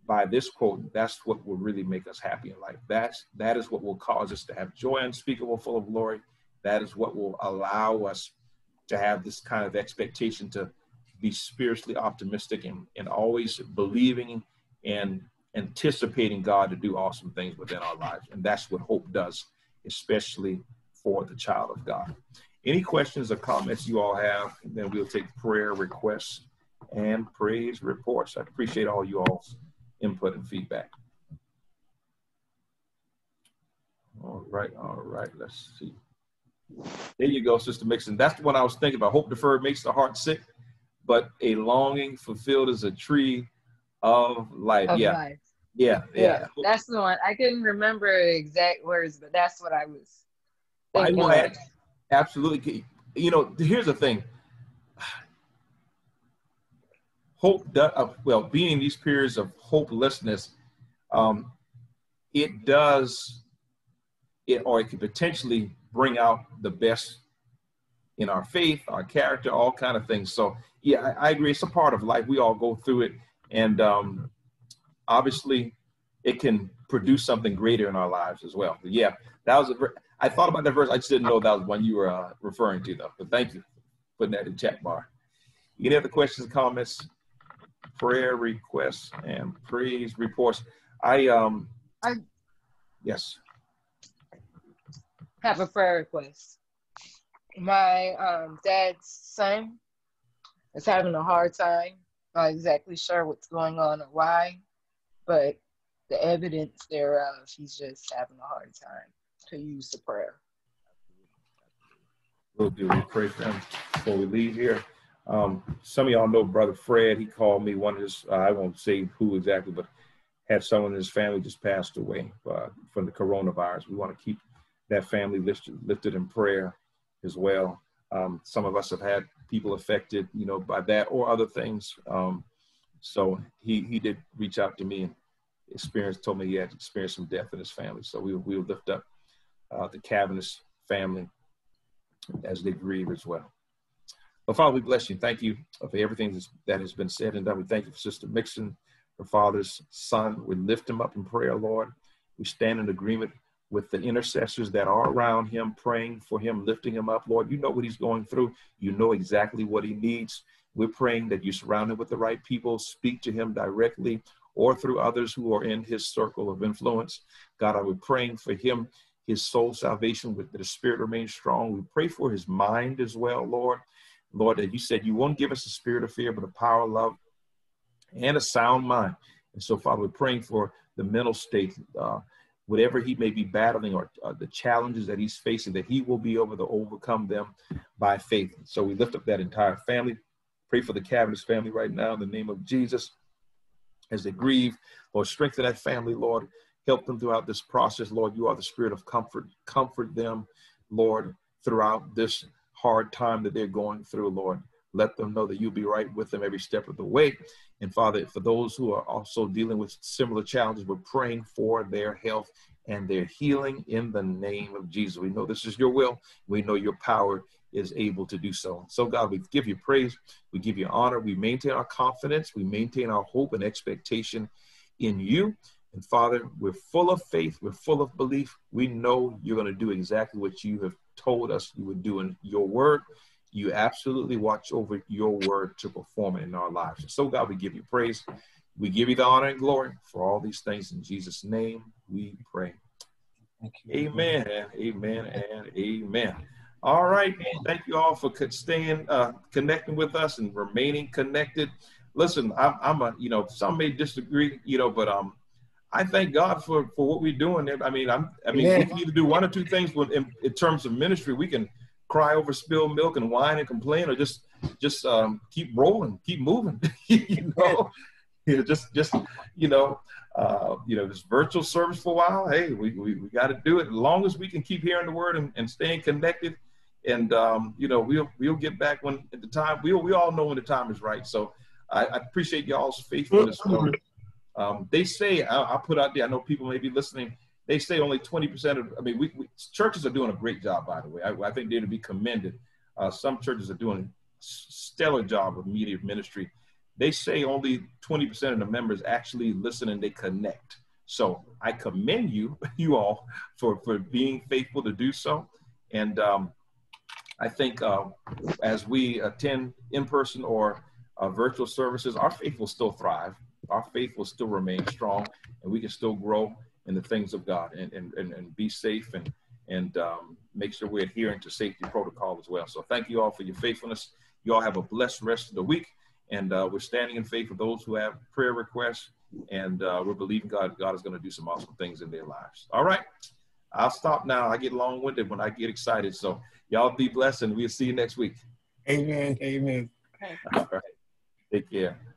by this quote, that's what will really make us happy in life. That's that is what will cause us to have joy unspeakable, full of glory. That is what will allow us to have this kind of expectation to be spiritually optimistic and, and always believing and anticipating God to do awesome things within our lives. And that's what hope does, especially for the child of God. Any questions or comments you all have, then we'll take prayer requests and praise reports. I appreciate all you all's input and feedback. All right, all right, let's see. There you go, Sister Mixon. That's what I was thinking about. Hope deferred makes the heart sick, but a longing fulfilled is a tree of life. Of yeah. life. yeah. Yeah, Yeah, that's the one. I couldn't remember exact words, but that's what I was thinking. of. add, absolutely. You know, here's the thing. Hope, uh, well, being in these periods of hopelessness, um, it does, it or it could potentially bring out the best in our faith, our character, all kind of things. So yeah, I, I agree. It's a part of life. We all go through it, and um, obviously, it can produce something greater in our lives as well. But yeah, that was a. I thought about that verse. I just didn't know that was one you were uh, referring to, though. But thank you for putting that in chat bar. Any other questions, comments, prayer requests, and praise reports? I um. I yes. have a prayer request. My um, dad's son is having a hard time. Not exactly sure what's going on or why, but the evidence thereof, he's just having a hard time to use the prayer. We'll do. We pray for him before we leave here. Um, some of y'all know Brother Fred. He called me. One of his, uh, I won't say who exactly, but had someone in his family just passed away uh, from the coronavirus. We want to keep that family lifted, lifted in prayer as well. Um, some of us have had people affected, you know, by that or other things. Um, so he he did reach out to me and experienced told me he had experienced some death in his family. So we we will lift up uh, the Cavaness family as they grieve as well. But Father, we bless you. Thank you for everything that has been said and done. We thank you for Sister Mixon, her father's son. We lift him up in prayer, Lord. We stand in agreement with the intercessors that are around him, praying for him, lifting him up. Lord, you know what he's going through. You know exactly what he needs. We're praying that you surround him with the right people, speak to him directly or through others who are in his circle of influence. God, I would praying for him, his soul salvation, with the spirit remains strong. We pray for his mind as well, Lord. Lord, that you said you won't give us a spirit of fear, but a power, of love, and a sound mind. And so, Father, we're praying for the mental state, uh, whatever he may be battling or uh, the challenges that he's facing, that he will be able to overcome them by faith. So we lift up that entire family. Pray for the Cavaness family right now in the name of Jesus as they grieve. Lord, strengthen that family, Lord. Help them throughout this process, Lord. You are the spirit of comfort. Comfort them, Lord, throughout this hard time that they're going through, Lord. Let them know that you'll be right with them every step of the way. And Father, for those who are also dealing with similar challenges, we're praying for their health and their healing in the name of Jesus. We know this is your will. We know your power is able to do so. So, God, we give you praise. We give you honor. We maintain our confidence. We maintain our hope and expectation in you. And Father, we're full of faith. We're full of belief. We know you're going to do exactly what you have told us you would do in your word. You absolutely watch over your word to perform it in our lives. So, God, we give you praise. We give you the honor and glory for all these things. In Jesus' name, we pray. Amen, amen, and amen. All right. Thank you all for staying, uh, connecting with us and remaining connected. Listen, I'm, I'm a, you know, some may disagree, you know, but um, I thank God for for what we're doing. I mean, I'm, I mean, yeah. we can either do one or two things. In, in terms of ministry, we can cry over spilled milk and whine and complain, or just just um, keep rolling, keep moving. [LAUGHS] you know, [LAUGHS] you know, just just you know, uh, you know, this virtual service for a while. Hey, we we, we got to do it as long as we can keep hearing the word and, and staying connected. And um, you know, we'll we'll get back when at the time. We we all know when the time is right. So I, I appreciate y'all's faithfulness. Um, they say I, will put out there. I know people may be listening they say only 20% of, I mean, we, we, churches are doing a great job, by the way. I, I think they're to be commended. Uh, some churches are doing a stellar job of media ministry. They say only 20% of the members actually listen and they connect. So I commend you, [LAUGHS] you all, for, for being faithful to do so. And um, I think uh, as we attend in person or uh, virtual services, our faith will still thrive. Our faith will still remain strong and we can still grow in the things of God and, and, and, and be safe and, and um, make sure we're adhering to safety protocol as well. So thank you all for your faithfulness. You all have a blessed rest of the week. And uh, we're standing in faith for those who have prayer requests. And uh, we're believing God, God is going to do some awesome things in their lives. All right. I'll stop now. I get long winded when I get excited. So y'all be blessed and we'll see you next week. Amen. Amen. All right. Take care. All right.